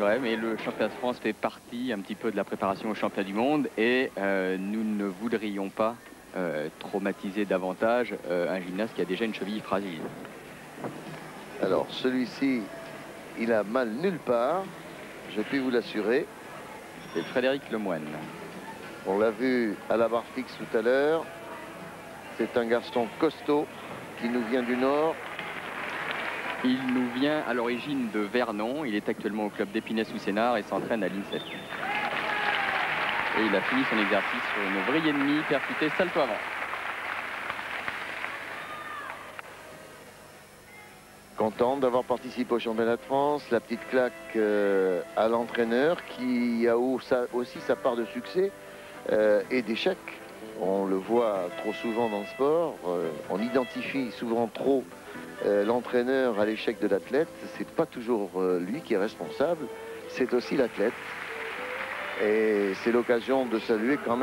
vrai, mais le championnat de France fait partie un petit peu de la préparation au championnat du monde et euh, nous ne voudrions pas euh, traumatiser davantage euh, un gymnaste qui a déjà une cheville fragile. Alors, celui-ci, il a mal nulle part, je puis vous l'assurer. C'est Frédéric Lemoine. On l'a vu à la barre fixe tout à l'heure. C'est un garçon costaud qui nous vient du Nord. Il nous vient à l'origine de Vernon. Il est actuellement au club d'Épinay sous Sénard et s'entraîne à l'INSEP. Et il a fini son exercice sur une vrille ennemie percutée salto avant. Content d'avoir participé au championnat de France. La petite claque euh, à l'entraîneur qui a aussi sa part de succès euh, et d'échecs. On le voit trop souvent dans le sport. Euh, on identifie souvent trop l'entraîneur à l'échec de l'athlète. C'est pas toujours lui qui est responsable. C'est aussi l'athlète. Et c'est l'occasion de saluer quand même.